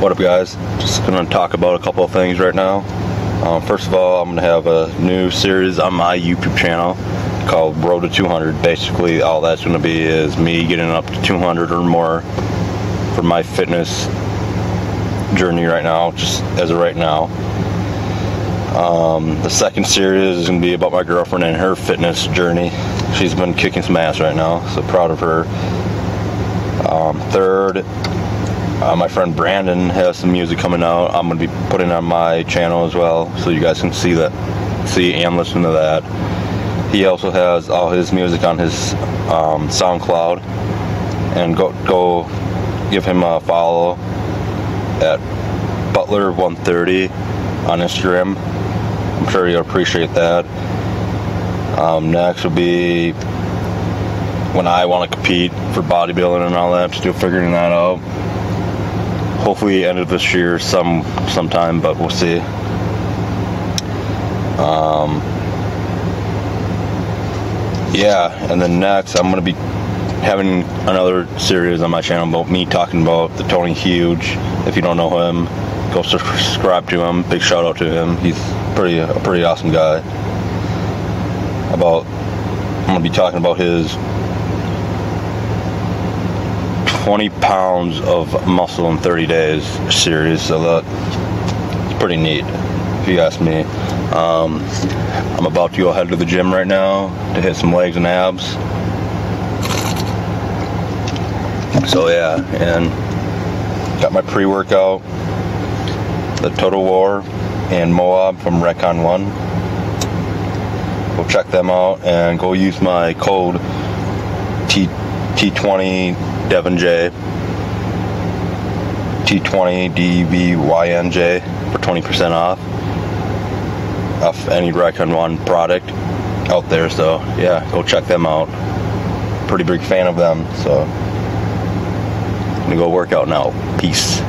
What up, guys? Just gonna talk about a couple of things right now. Um, first of all, I'm gonna have a new series on my YouTube channel called Road to 200. Basically, all that's gonna be is me getting up to 200 or more for my fitness journey right now, just as of right now. Um, the second series is gonna be about my girlfriend and her fitness journey. She's been kicking some ass right now, so proud of her. Um, third, uh, my friend Brandon has some music coming out. I'm gonna be putting on my channel as well, so you guys can see that, see and listen to that. He also has all his music on his um, SoundCloud, and go go give him a follow at Butler130 on Instagram. I'm sure you'll appreciate that. Um, next will be when I want to compete for bodybuilding and all that. Still figuring that out hopefully end of this year some sometime, but we'll see. Um, yeah, and then next I'm gonna be having another series on my channel about me talking about the Tony Huge. If you don't know him, go subscribe to him. Big shout out to him. He's pretty a pretty awesome guy. About I'm gonna be talking about his 20 pounds of muscle in 30 days series, so that's pretty neat, if you ask me. Um, I'm about to go head to the gym right now to hit some legs and abs. So yeah, and got my pre-workout, the Total War and Moab from Redcon1. Go check them out and go use my code T T20 Devyn J. T20 DVYNJ for 20% off off any Redcon1 product out there. So yeah, go check them out. Pretty big fan of them. So I'm gonna go work out now. Peace.